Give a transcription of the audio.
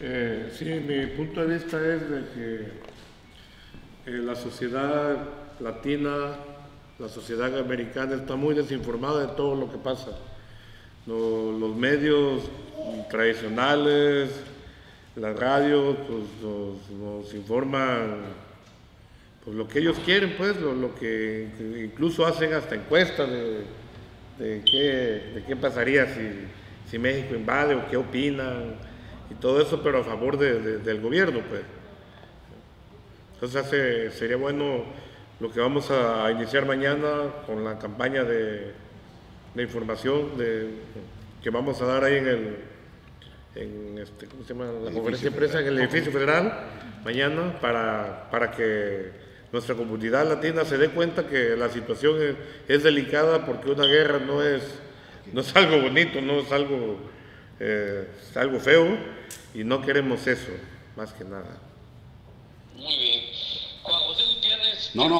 Eh, sí, mi punto de vista es de que eh, la sociedad latina, la sociedad americana está muy desinformada de todo lo que pasa. Lo- los medios tradicionales, las radios, pues nos, informan pues lo que ellos quieren, pues, lo, que incluso hacen hasta encuestas de, qué, de qué pasaría si México invade o qué opinan y todo eso, pero a favor de- de- del gobierno, pues. Entonces hace- sería bueno lo que vamos a, a iniciar mañana con la campaña de, de información de, que vamos a dar ahí en el en este, ¿cómo se llama? la conferencia de prensa en el edificio federal mañana para, para que nuestra comunidad latina se dé cuenta que la situación es, es delicada porque una guerra no es, no es algo bonito, no es algo, eh, es algo feo y no queremos eso, más que nada. Muy bien. Juan José Gutiérrez. No, no.